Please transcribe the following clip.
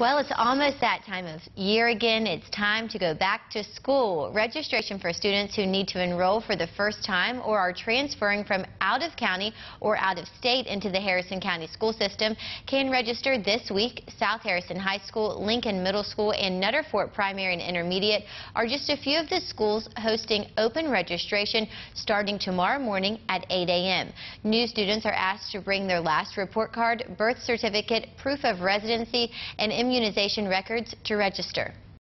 Well, it's almost that time of year again. It's time to go back to school. Registration for students who need to enroll for the first time or are transferring from out of county or out of state into the Harrison County school system can register this week. South Harrison High School, Lincoln Middle School, and Nutter Fort Primary and Intermediate are just a few of the schools hosting open registration starting tomorrow morning at 8 a.m. New students are asked to bring their last report card, birth certificate, proof of residency, and immunization records to register.